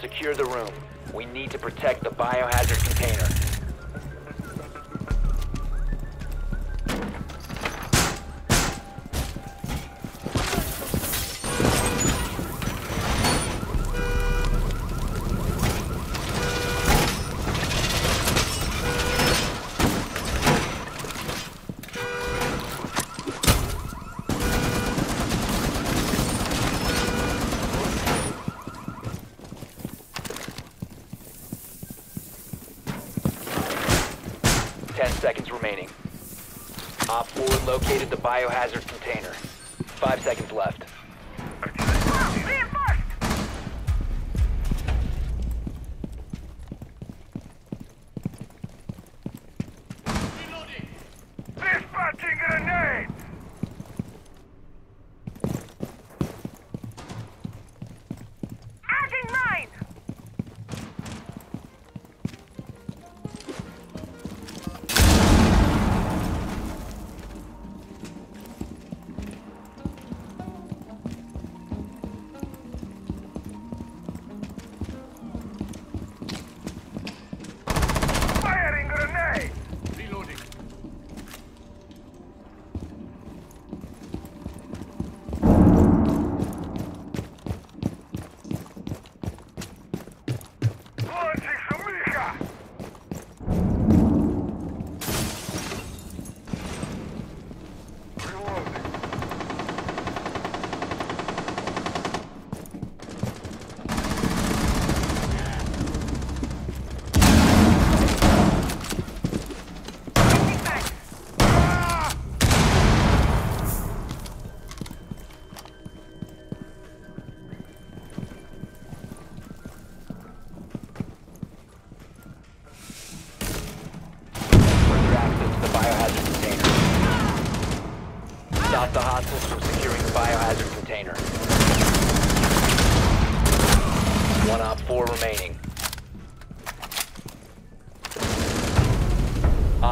Secure the room. We need to protect the biohazard container.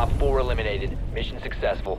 top 4 eliminated. Mission successful.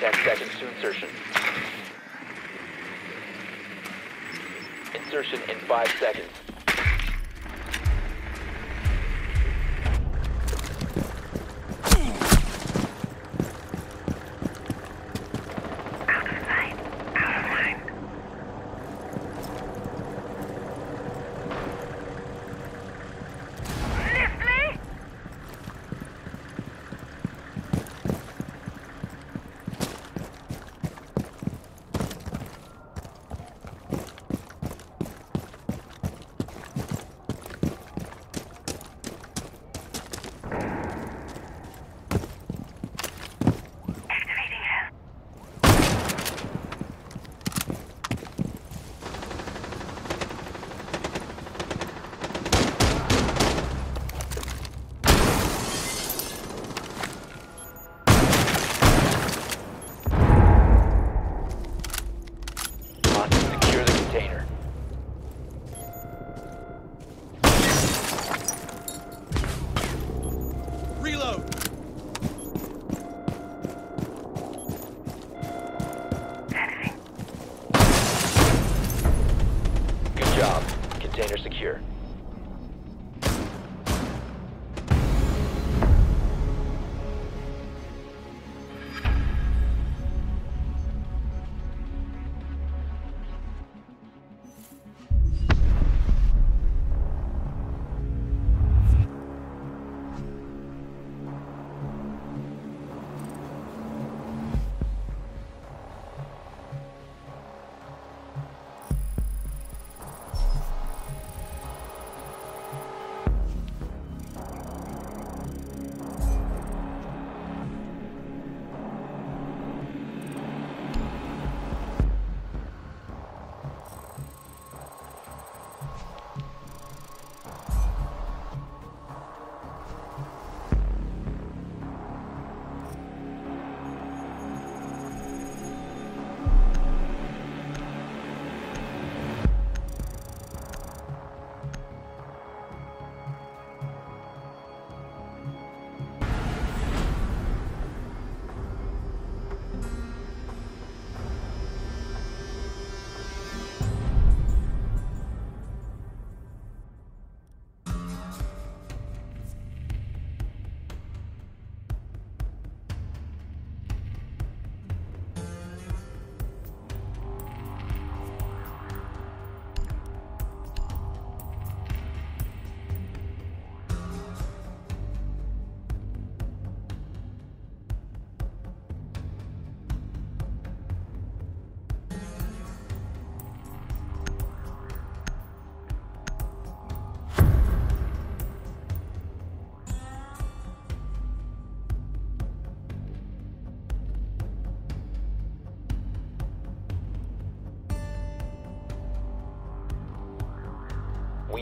Ten seconds to insertion. Insertion in five seconds.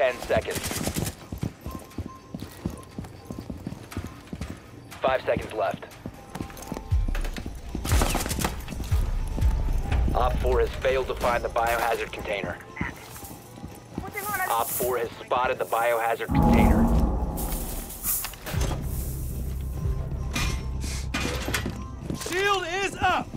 10 seconds. Five seconds left. OpFor has failed to find the biohazard container. OpFor has spotted the biohazard container. Shield is up!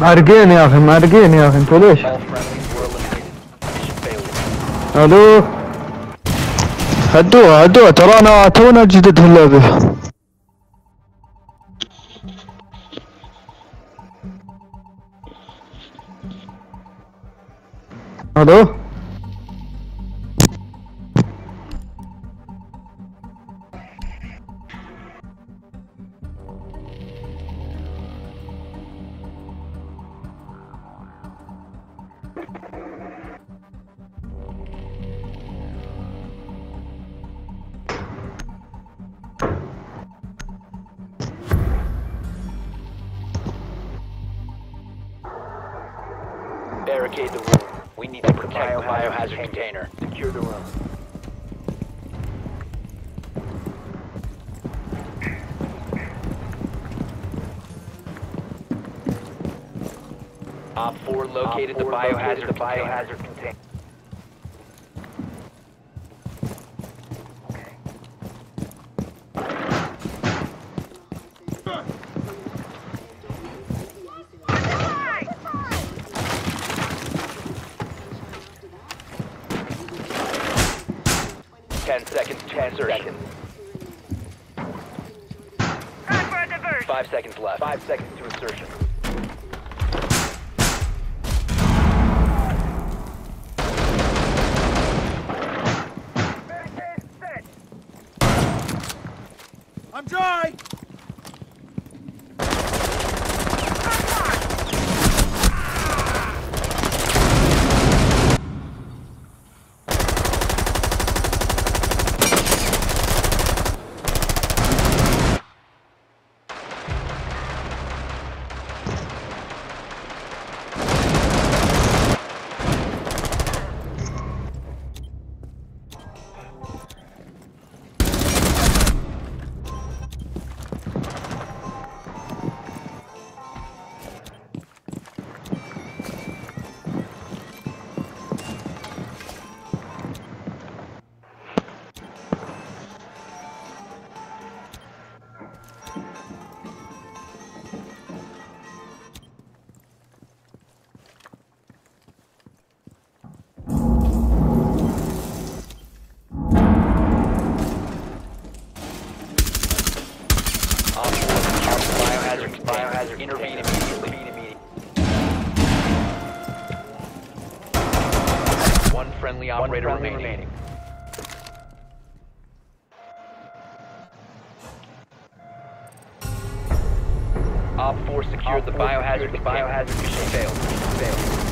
معرقين يا أخي معرقين يا أخي أنتوا ليش؟ ألو هدوها هدوها ترى انا تونا جدد في اللعبة ألو Barricade the room. We need to protect the biohazard container. Secure the room. OpFor located the biohazard the biohazard container. Ten seconds to insertion. Time for a diversion. Five seconds left. Five seconds to insertion. I'm dry! Friendly operator remaining. Op 4 secured the biohazard. The biohazard mission failed. Failed.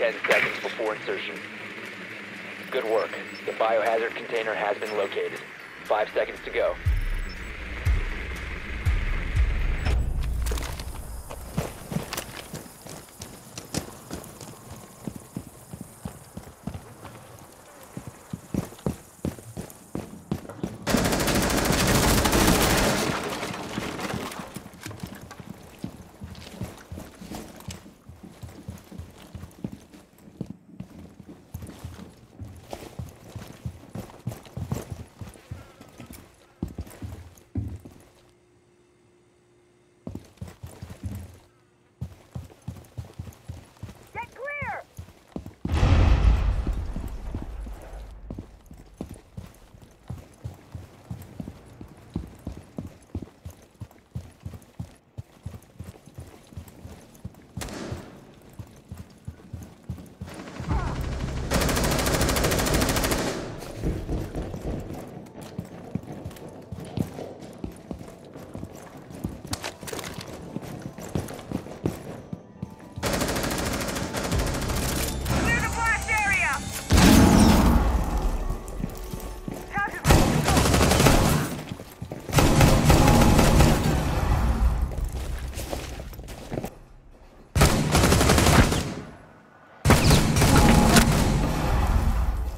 Ten seconds before insertion. Good work. The biohazard container has been located. Five seconds to go.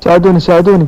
ساعدوني ساعدوني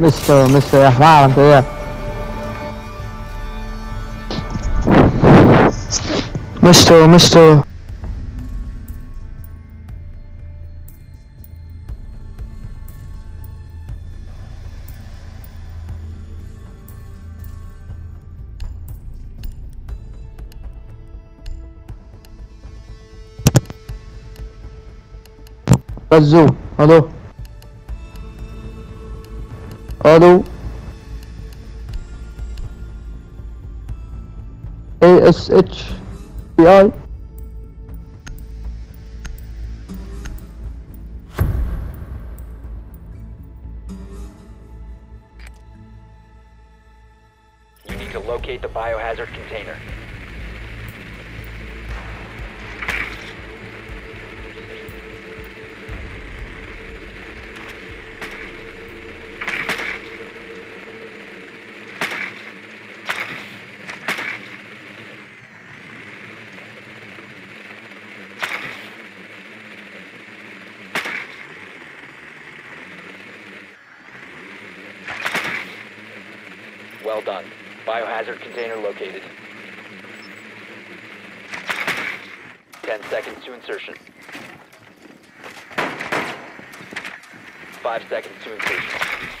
مستر مستر يا حمار انت يا مستر مستر Azu, Hello. Hello. A S H B I. You need to locate the biohazard container. 5 seconds to insertion.